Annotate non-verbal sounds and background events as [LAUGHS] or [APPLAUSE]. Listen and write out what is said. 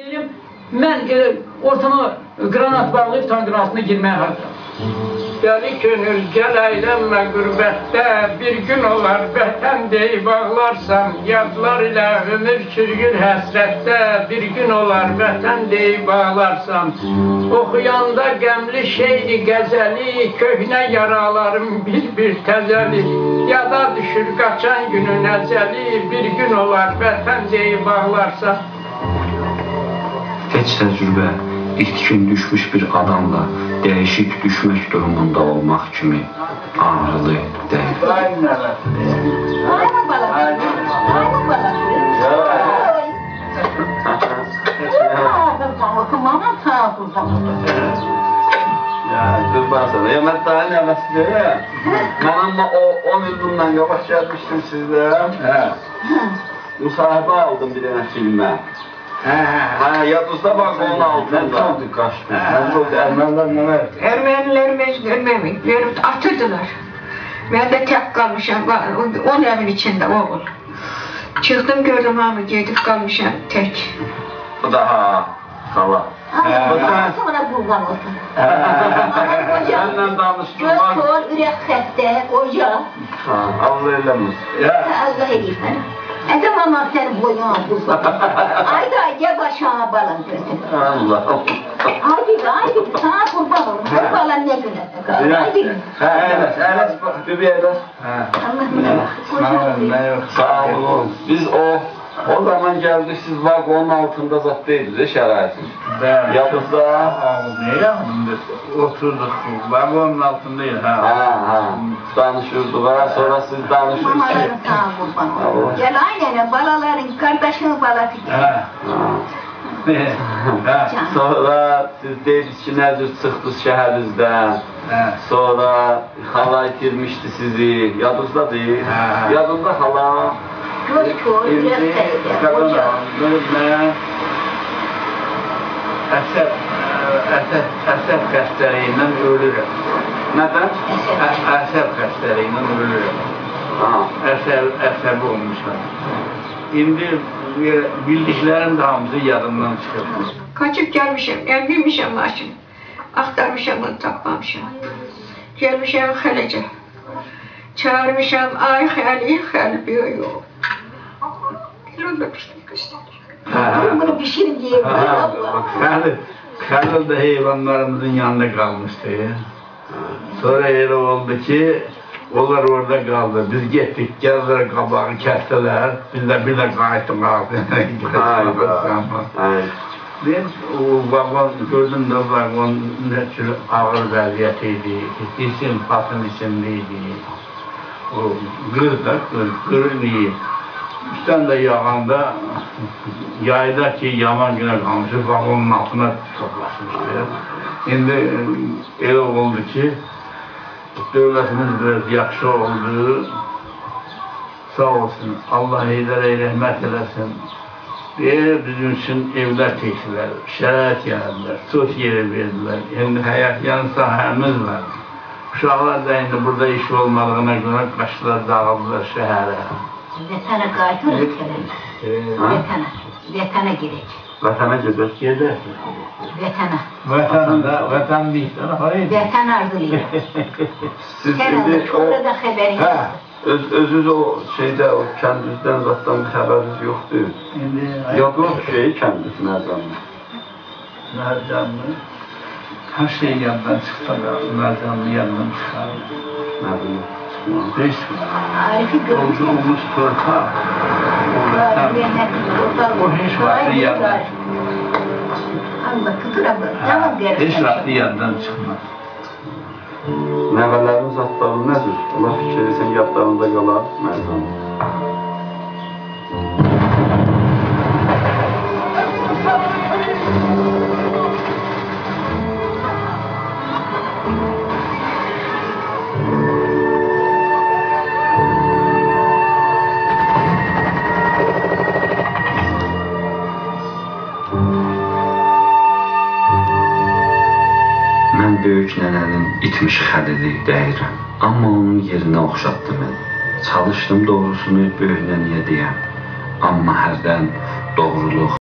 Deyirəm, mən elə ortama qranat bağlayıb tankın altına girməyə hazıram. Deli gönül gel eğlenme gurbette Bir gün olar vətən deyib ağlarsam Yadlar ilə ömür sürgür həsrətdə Bir gün olar vətən deyib ağlarsam Oxuyanda qəmli şeydi qəzəli Köhnə yaralarım bir-bir təzəli. Yada düşür qaçan günün əzəli Bir gün olar vətən deyib ağlarsam Heç təcrübə itkin düşmüş bir adamla dəyişik düşmək durumunda olmaq kimi ağrılı deyil. Ya kurban sana. Ya ben daha ne mesele ya. Ben ama o 10 yıl bundan yavaş gelmiştim sizden. He. Musahibe aldım bir tane filme. Ha yadınızda bak onun altında. Ne kaçtı? Ne oldu? Ermeniler neler? Ermeniler biz görmemek, görüp atırdılar. Ben de tek kalmışım, on evin içinde oğul. Çıktım gördüm hamı gidip kalmışım tek. Bu da ha. Hala. Bu sen. Sonra kurban olsun. Senden danıştım Göz var. kol, yürek xəstə, qoca. Ha, Allah eylemiş. Allah eləyir mənə. Ədə mama sənin boyuna kurban. [LAUGHS] Ayda ayda başına balan götür. Allah. Haydi haydi sana kurban olun. Bu balan ne qalır. Haydi. Ha, evet, evet. Bir bir evet. Allah Sağ olun. Biz o o zaman geldik siz vagonun altında zattıydınız ya şeraitin. Ben Yalnızda Ne yanında oturduk vagonun altındayız ha. ha ha danışırdık ha sonra siz danışırsınız. Gel aynen balaların kardeşinin balası. Ha. Ha. Can. Sonra siz nedir çıktınız şehrinizden. Ha. Sonra hala itirmişti sizi. Yadınızda değil. Ha. Yadında hala. Kadın qoca. ben əsəb, əsəb, əsəb xəstəliyiyle ölürüm. Neden? Ə- Əsəb xəstəliyiyle ölürüm. Ha. Əsəb, əsəb olmuşam. İndi bildiklərim de hamısı yadımdan çıxıb. Kaçıp gelmişim, evliymişim maşın. Aktarmışım onu tapmamışım. Gelmişim Halice. Çağırmışım, ay Hali, Hali diyor götürürlərmişdi göstərir. Durun bunu pişirin deyin. Xəlil, Xəlil də heyvanlarımızın yanında qalmışdı. Sonra elə oldu ki, onlar orada qaldı. Biz getdik, gəldilər qabağı kəsdilər. Biz də bir də qayıtdıq ağzına. Ben o vagon gördüm də vagon nə tür ağır vəziyyət idi. İsim patın içində idi. O qız da qız, qırın idi. Üstten de yağanda yayda ki yaman güne kalmış, vagonun altına toplaşmıştı. Şimdi e, öyle oldu ki devletimiz biraz yakşı oldu. Sağ olsun. Allah iyilərə rəhmət eləsin. Diye bizim için evler çektiler, şərait yaradılar, sos yeri verdiler. Şimdi hayat yan sahemiz var. Uşaqlar da indi burada iş olmadığına göre kaçtılar, dağıldılar şehre. Vətənə qayıtırıq gələn. Ee, Vətənə. Vətənə girək. Vatana gider. Gider. Vətənə. Vatanda, vatan değil, sana parayı Vətən arzulayır. [LAUGHS] Siz Sen şimdi o orada xəbərin Ha, öz, özünüz o şeyde o kendinizden zaten bir haberiniz yoktu. şimdi Yok yok şey kendisi nereden? Mercanlı, her şey yandan çıktı, Mercanlı yandan çıkardı. Nereden? Beş Arif'i görmüş. olduğumuz torpa, o vatan, o hiç vakti yandan. Tamam Hiç vakti yandan çıkmaz. Nəvələriniz adları nədir? Allah fikir etsin yadlarında qalar Mərzan. İtmiş xəlili deyirəm. Amma onun yerinə oxşatdı məni. Çalışdım doğrusunu böyük nənəyə deyəm. Amma hərdən doğruluq